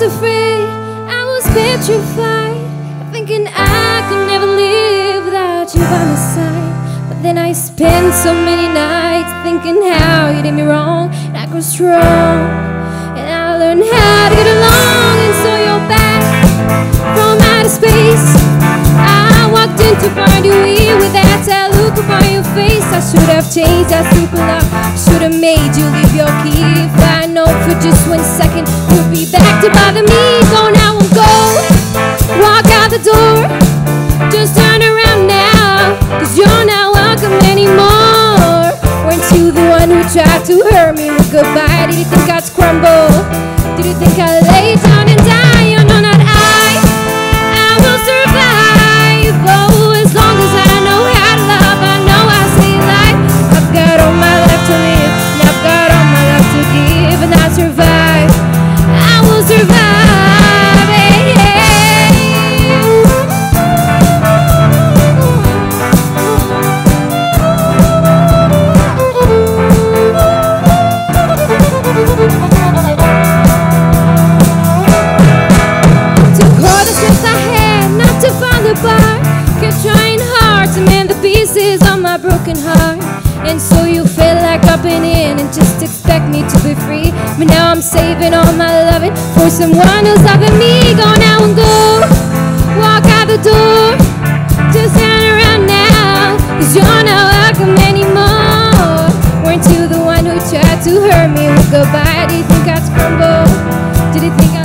was afraid, I was petrified, thinking I could never live without you by my side. But then I spent so many nights thinking how you did me wrong, and I grew strong, and I learned how to get along. And so you're back from outer space. I walked in to find you here with that look upon your face. I should have changed that stupid lock. Should have made you leave your key. If I know for just one second you'd be back to bother me. Go now and go. Walk out the door. Just turn around now. Cause you're not welcome anymore. Weren't you the one who tried to hurt me with goodbye? Did you think I'd crumble? Did you think I'd lay down like dropping in and just expect me to be free. But now I'm saving all my loving for someone who's loving me. Go now and go. Walk out the door. Just turn around now. Cause you're not welcome anymore. Weren't you the one who tried to hurt me with goodbye? Did you think I'd crumble? Did you think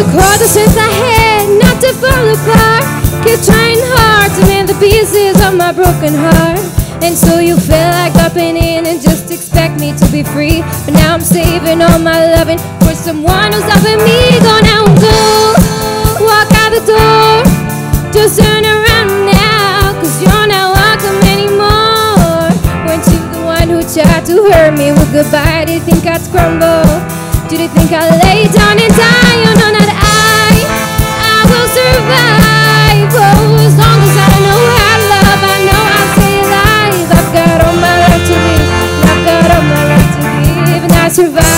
The strength I had not to fall apart. Keep trying hard to mend the pieces of my broken heart. And so you feel like dropping in and just expect me to be free. But now I'm saving all my loving for someone who's loving me. Go now and go. Walk out the door. Just turn around now. Cause you're not welcome anymore. Weren't you the one who tried to hurt me with goodbye? Did you think I'd crumble? Do they think I lay down and die? Oh, no, not I. I will survive. Oh, as long as I know I love, I know I'll stay alive. I've got all my life to live, I've got all my life to give, and I survive.